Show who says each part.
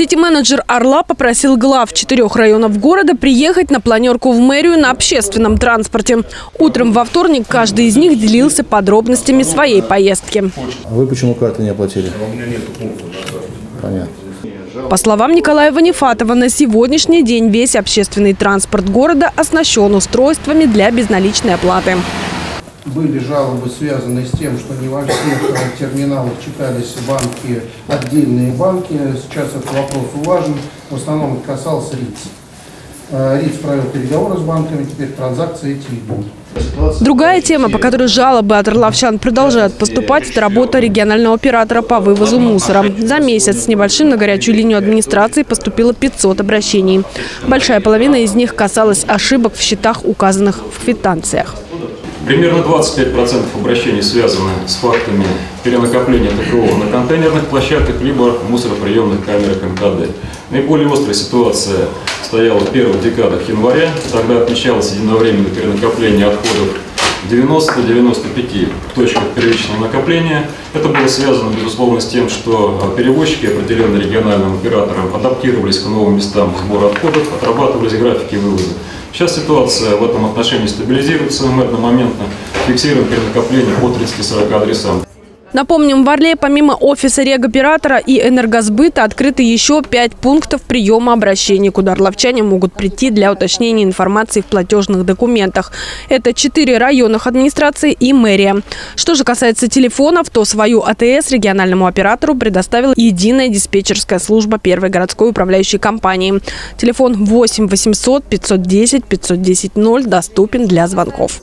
Speaker 1: Сити-менеджер «Орла» попросил глав четырех районов города приехать на планерку в мэрию на общественном транспорте. Утром во вторник каждый из них делился подробностями своей поездки.
Speaker 2: А вы почему карты не оплатили? Понятно.
Speaker 1: По словам Николая Ванифатова, на сегодняшний день весь общественный транспорт города оснащен устройствами для безналичной оплаты.
Speaker 3: Были жалобы, связанные с тем, что не во всех э, терминалах читались банки, отдельные банки. Сейчас этот вопрос улажен. В основном это касался РИЦ. Э, РИЦ провел переговоры с банками, теперь транзакции эти идут.
Speaker 1: Другая тема, по которой жалобы от орловчан продолжают поступать, это работа регионального оператора по вывозу мусора. За месяц с небольшим на горячую линию администрации поступило 500 обращений. Большая половина из них касалась ошибок в счетах, указанных в квитанциях.
Speaker 4: Примерно 25% обращений связаны с фактами перенакопления ТКО на контейнерных площадках либо мусороприемных камерах МКД. Наиболее острая ситуация стояла в первых декадах января. Тогда отмечалось единовременное перенакопление отходов 90-95 точках первичного накопления. Это было связано, безусловно, с тем, что перевозчики, определенные региональным оператором, адаптировались к новым местам сбора отходов, отрабатывались графики вывоза. Сейчас ситуация в этом отношении стабилизируется. Мы одномоментно фиксируем перенакопление по 30-40 адресам.
Speaker 1: Напомним, в Орле помимо офиса регоператора и энергосбыта открыты еще пять пунктов приема обращений, куда орловчане могут прийти для уточнения информации в платежных документах. Это четыре районных администрации и мэрия. Что же касается телефонов, то свою АТС региональному оператору предоставила единая диспетчерская служба первой городской управляющей компании. Телефон 8 800 510 510 0 доступен для звонков.